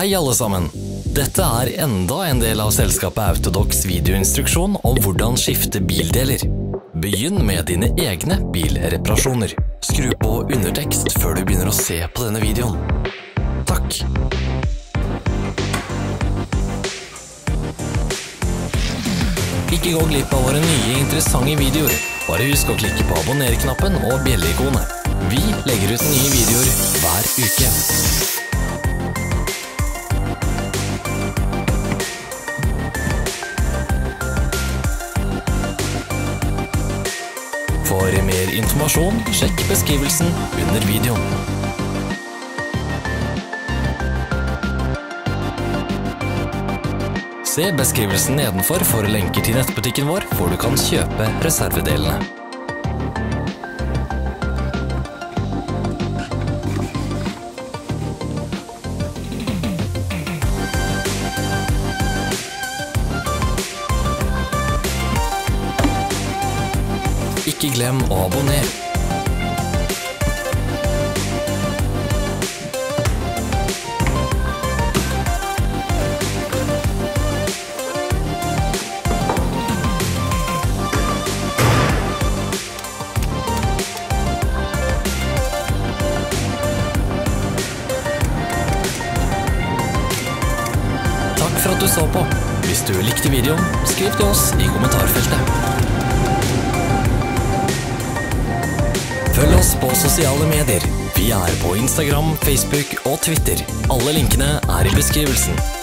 Hei alle sammen! Dette er enda en del av selskapet Autodox videoinstruksjon om hvordan skifte bildeler. Begynn med dine egne bilreparasjoner. Skru på undertekst før du begynner å se på denne videoen. Takk! Ikke gå glipp av våre nye interessante videoer. Bare husk å klikke på abonner-knappen og bjelleikonet. Vi legger ut nye videoer hver uke. For mer informasjon, sjekk beskrivelsen under videoen. Se beskrivelsen nedenfor for lenker til nettbutikken vår, hvor du kan kjøpe reservedelene. Ikke glem å abonnere. For at du så på. Hvis du likte videoen, skriv til oss i kommentarfeltet. Følg oss på sosiale medier. Vi er på Instagram, Facebook og Twitter. Alle linkene er i beskrivelsen.